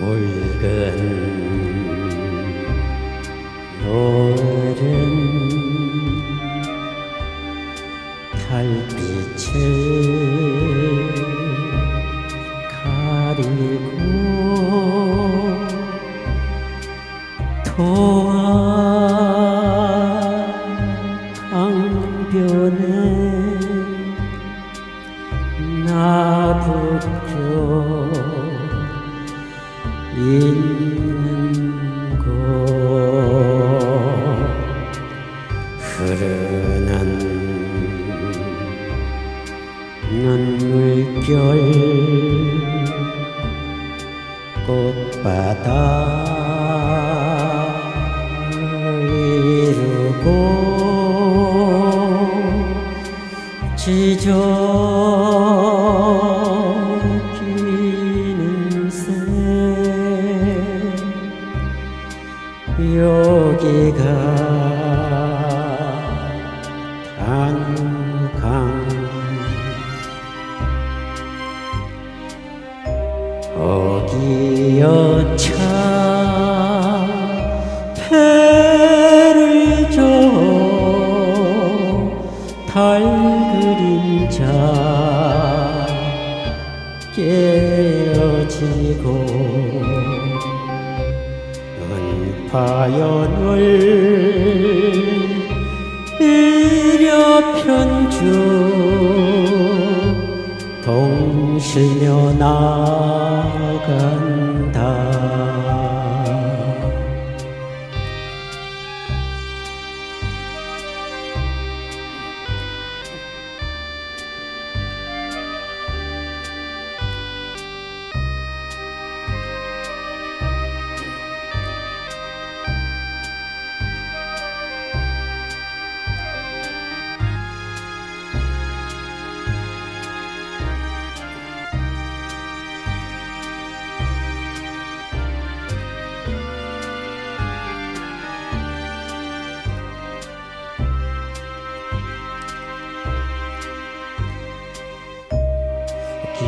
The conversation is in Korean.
붉은 노을은 달빛을 가리고 도와 강변에 나부터 있는 곳 흐르는 눈물결 꽃바다 이루고 지저 여기가 단강 어기여 차 배를 줘 달 그림자 깨어지고 은파연을 이려 편주 동실려 나간다